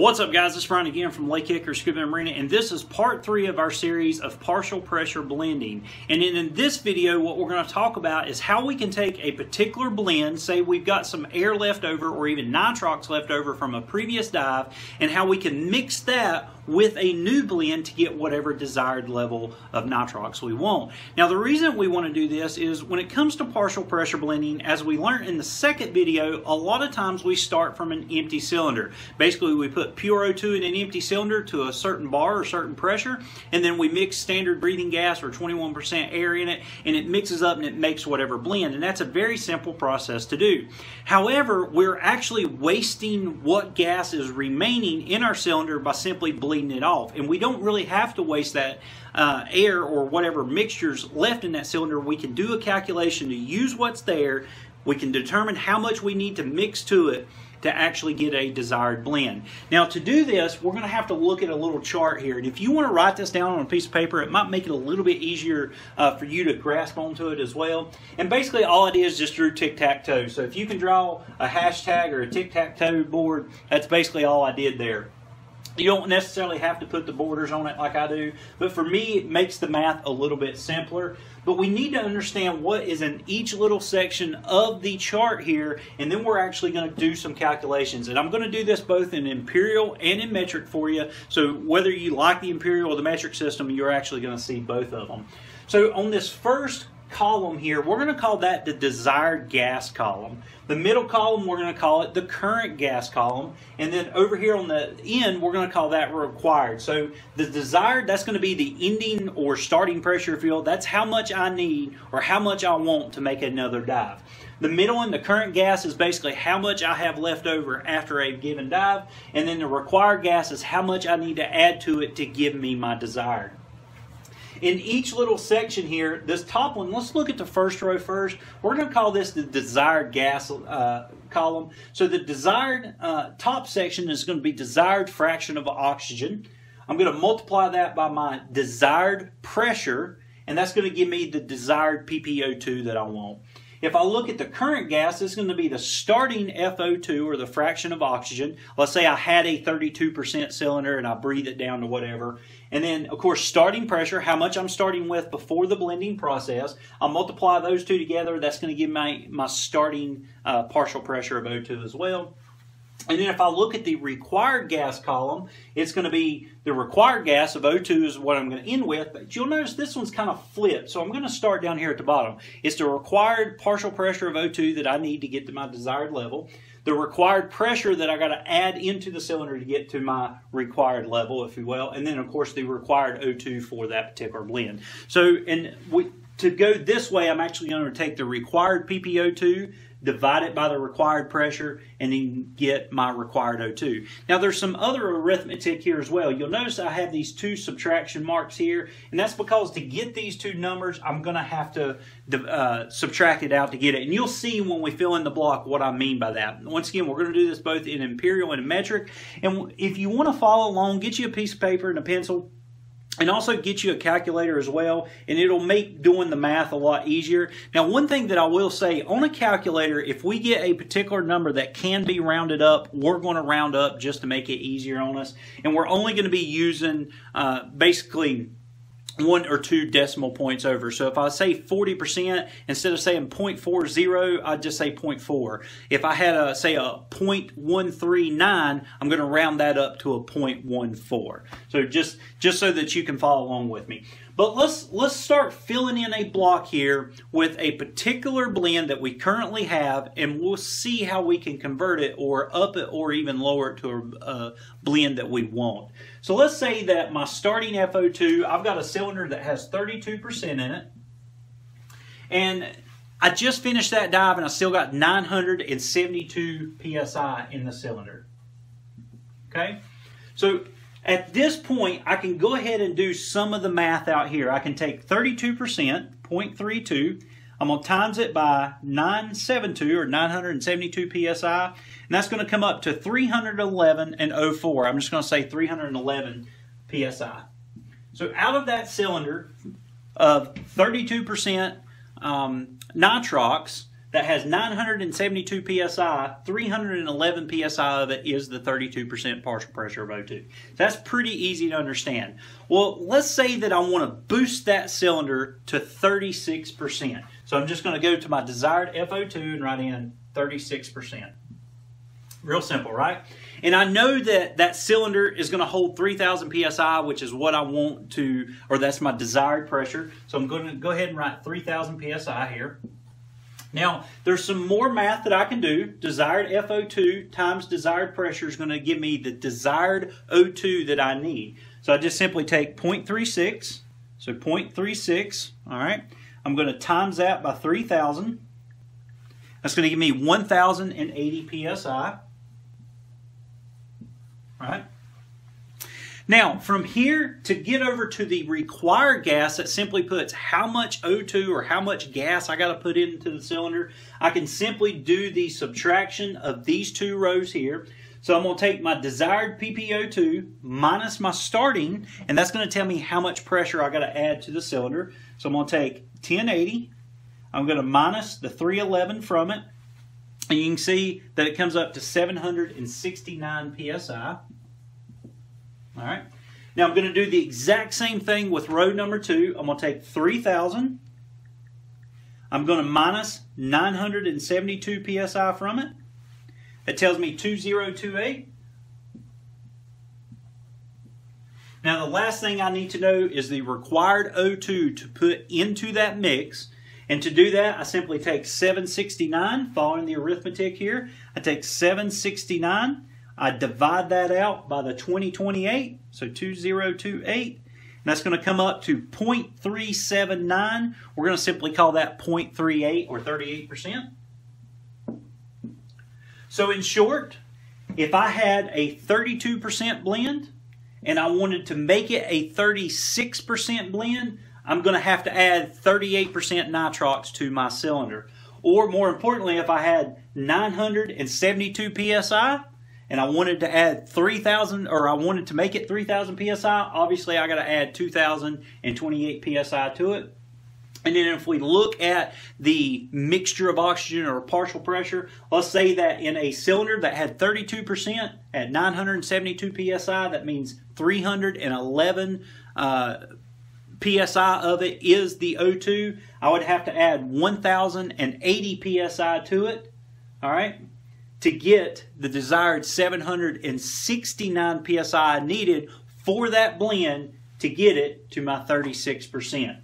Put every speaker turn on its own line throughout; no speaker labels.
What's up, guys? It's Bryan again from Lake Hickory Scuba Marina, and this is part three of our series of partial pressure blending. And in, in this video, what we're going to talk about is how we can take a particular blend, say we've got some air left over or even nitrox left over from a previous dive, and how we can mix that with a new blend to get whatever desired level of nitrox we want. Now, the reason we want to do this is when it comes to partial pressure blending, as we learned in the second video, a lot of times we start from an empty cylinder. Basically, we put pure O2 in an empty cylinder to a certain bar or certain pressure, and then we mix standard breathing gas or 21% air in it, and it mixes up and it makes whatever blend. And that's a very simple process to do. However, we're actually wasting what gas is remaining in our cylinder by simply bleeding it off. And we don't really have to waste that uh, air or whatever mixtures left in that cylinder. We can do a calculation to use what's there. We can determine how much we need to mix to it to actually get a desired blend. Now to do this, we're going to have to look at a little chart here. And if you want to write this down on a piece of paper, it might make it a little bit easier uh, for you to grasp onto it as well. And basically all it is just drew tic-tac-toe. So if you can draw a hashtag or a tic-tac-toe board, that's basically all I did there. You don't necessarily have to put the borders on it like I do, but for me, it makes the math a little bit simpler. But we need to understand what is in each little section of the chart here, and then we're actually going to do some calculations. And I'm going to do this both in imperial and in metric for you. So whether you like the imperial or the metric system, you're actually going to see both of them. So on this first column here, we're going to call that the desired gas column. The middle column, we're going to call it the current gas column. And then over here on the end, we're going to call that required. So the desired, that's going to be the ending or starting pressure field. That's how much I need or how much I want to make another dive. The middle and the current gas is basically how much I have left over after a given dive. And then the required gas is how much I need to add to it to give me my desired in each little section here, this top one, let's look at the first row first. We're going to call this the desired gas uh, column. So the desired uh, top section is going to be desired fraction of oxygen. I'm going to multiply that by my desired pressure, and that's going to give me the desired PPO2 that I want. If I look at the current gas, it's going to be the starting FO2 or the fraction of oxygen. Let's say I had a 32% cylinder and I breathe it down to whatever. And then, of course, starting pressure, how much I'm starting with before the blending process. I'll multiply those two together. That's going to give my, my starting uh, partial pressure of O2 as well. And then if I look at the required gas column, it's going to be the required gas of O2 is what I'm going to end with. But you'll notice this one's kind of flipped. So I'm going to start down here at the bottom. It's the required partial pressure of O2 that I need to get to my desired level. The required pressure that I got to add into the cylinder to get to my required level, if you will. And then, of course, the required O2 for that particular blend. So, and we, to go this way, I'm actually going to take the required PPO2 divide it by the required pressure, and then get my required O2. Now there's some other arithmetic here as well. You'll notice I have these two subtraction marks here, and that's because to get these two numbers, I'm going to have to uh, subtract it out to get it. And you'll see when we fill in the block what I mean by that. Once again, we're going to do this both in imperial and metric. And if you want to follow along, get you a piece of paper and a pencil and also get you a calculator as well and it'll make doing the math a lot easier. Now one thing that i will say on a calculator if we get a particular number that can be rounded up we're going to round up just to make it easier on us. And we're only going to be using uh, basically one or two decimal points over. So if I say 40%, instead of saying 0.40, I'd just say 0.4. If I had a, say a 0.139, I'm going to round that up to a 0.14. So just, just so that you can follow along with me. But let's let's start filling in a block here with a particular blend that we currently have, and we'll see how we can convert it or up it or even lower it to a, a blend that we want. So let's say that my starting FO2, I've got a cylinder that has 32% in it, and I just finished that dive and I still got 972 psi in the cylinder. Okay, so at this point, I can go ahead and do some of the math out here. I can take 32%, 0.32, I'm going to times it by 972 or 972 psi, and that's going to come up to 311 and 04. I'm just going to say 311 psi. So out of that cylinder of 32% um, nitrox, that has 972 psi, 311 psi of it is the 32% partial pressure of O2. That's pretty easy to understand. Well, let's say that I want to boost that cylinder to 36%. So I'm just going to go to my desired FO2 and write in 36%. Real simple, right? And I know that that cylinder is going to hold 3,000 psi, which is what I want to, or that's my desired pressure. So I'm going to go ahead and write 3,000 psi here. Now, there's some more math that I can do. Desired FO2 times desired pressure is going to give me the desired O2 that I need. So I just simply take 0.36, so 0.36, all right? I'm going to times that by 3,000. That's going to give me 1,080 psi. Right? Now, from here to get over to the required gas that simply puts how much O2 or how much gas I got to put into the cylinder, I can simply do the subtraction of these two rows here. So I'm going to take my desired PPO2 minus my starting, and that's going to tell me how much pressure I got to add to the cylinder. So I'm going to take 1080, I'm going to minus the 311 from it, and you can see that it comes up to 769 psi. All right. Now I'm going to do the exact same thing with row number two. I'm going to take 3,000. I'm going to minus 972 psi from it. That tells me 2028. Now the last thing I need to know is the required O2 to put into that mix. And to do that, I simply take 769, following the arithmetic here. I take 769 I divide that out by the 2028, so 2028, and that's going to come up to 0.379. We're going to simply call that 0.38 or 38%. So in short, if I had a 32% blend and I wanted to make it a 36% blend, I'm going to have to add 38% nitrox to my cylinder. Or more importantly, if I had 972 psi, and I wanted to add 3,000 or I wanted to make it 3,000 psi, obviously I got to add 2,028 psi to it. And then if we look at the mixture of oxygen or partial pressure, let's say that in a cylinder that had 32% at 972 psi, that means 311 uh, psi of it is the O2. I would have to add 1,080 psi to it. All right to get the desired 769 psi needed for that blend to get it to my 36%.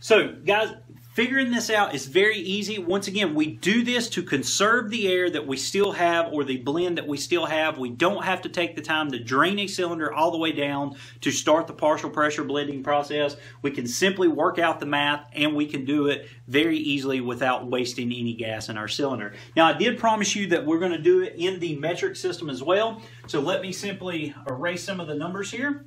So, guys, Figuring this out is very easy. Once again, we do this to conserve the air that we still have or the blend that we still have. We don't have to take the time to drain a cylinder all the way down to start the partial pressure blending process. We can simply work out the math and we can do it very easily without wasting any gas in our cylinder. Now, I did promise you that we're going to do it in the metric system as well. So let me simply erase some of the numbers here.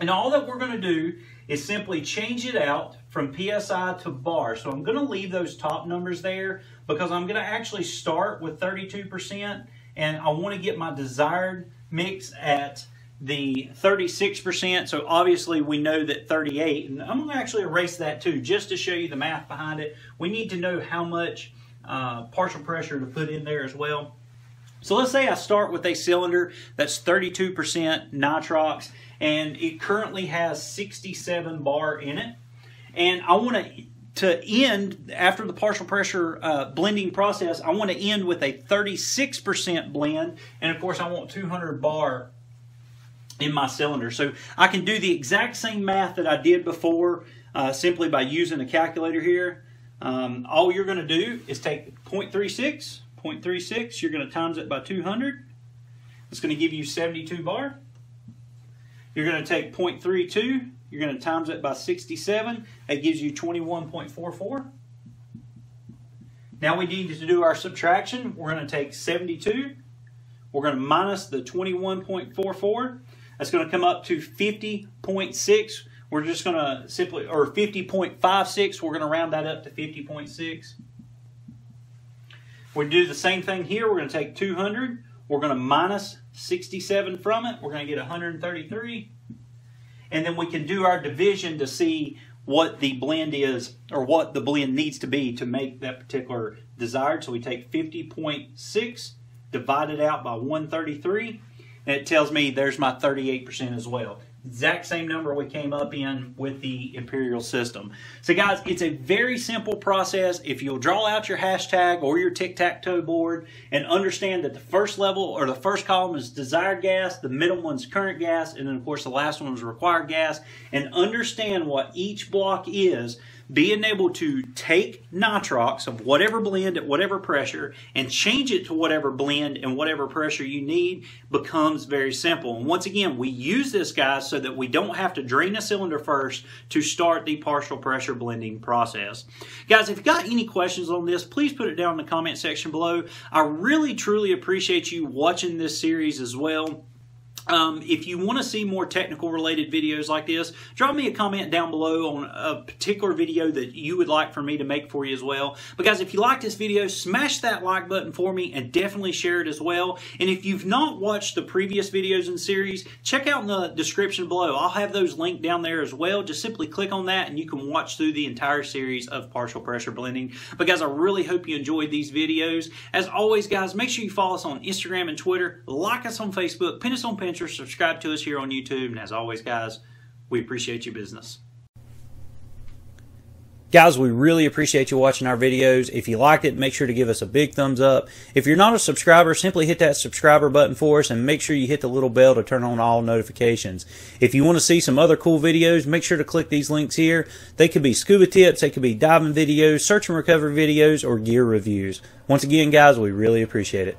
And all that we're going to do is simply change it out from PSI to bar. So I'm going to leave those top numbers there because I'm going to actually start with 32% and I want to get my desired mix at the 36%. So obviously we know that 38, and I'm going to actually erase that too just to show you the math behind it. We need to know how much uh, partial pressure to put in there as well. So let's say I start with a cylinder that's 32% nitrox and it currently has 67 bar in it. And I want to to end after the partial pressure uh, blending process, I want to end with a 36% blend, and of course, I want 200 bar in my cylinder. So I can do the exact same math that I did before uh, simply by using a calculator here. Um, all you're going to do is take 0.36, 0.36, you're going to times it by 200. It's going to give you 72 bar. You're going to take 0.32, you're going to times it by 67. That gives you 21.44. Now we need to do our subtraction. We're going to take 72. We're going to minus the 21.44. That's going to come up to 50.6. We're just going to simply, or 50.56. We're going to round that up to 50.6. We do the same thing here. We're going to take 200. We're going to minus 67 from it. We're going to get 133. And then we can do our division to see what the blend is or what the blend needs to be to make that particular desired. So we take 50.6 divided out by 133 and it tells me there's my 38% as well exact same number we came up in with the imperial system. So guys, it's a very simple process. If you'll draw out your hashtag or your tic-tac-toe board and understand that the first level or the first column is desired gas, the middle one's current gas, and then of course the last one is required gas, and understand what each block is, being able to take nitrox of whatever blend at whatever pressure and change it to whatever blend and whatever pressure you need becomes very simple. And once again, we use this, guys, so that we don't have to drain a cylinder first to start the partial pressure blending process. Guys, if you got any questions on this, please put it down in the comment section below. I really, truly appreciate you watching this series as well. Um, if you want to see more technical related videos like this, drop me a comment down below on a particular video that you would like for me to make for you as well. Guys, if you like this video, smash that like button for me and definitely share it as well. And if you've not watched the previous videos in series, check out in the description below. I'll have those linked down there as well. Just simply click on that and you can watch through the entire series of partial pressure blending. But guys, I really hope you enjoyed these videos. As always, guys, make sure you follow us on Instagram and Twitter, like us on Facebook, pin us on Pinterest, subscribe to us here on YouTube. And as always, guys, we appreciate your business. Guys, we really appreciate you watching our videos. If you liked it, make sure to give us a big thumbs up. If you're not a subscriber, simply hit that subscriber button for us and make sure you hit the little bell to turn on all notifications. If you want to see some other cool videos, make sure to click these links here. They could be scuba tips, they could be diving videos, search and recovery videos, or gear reviews. Once again, guys, we really appreciate it.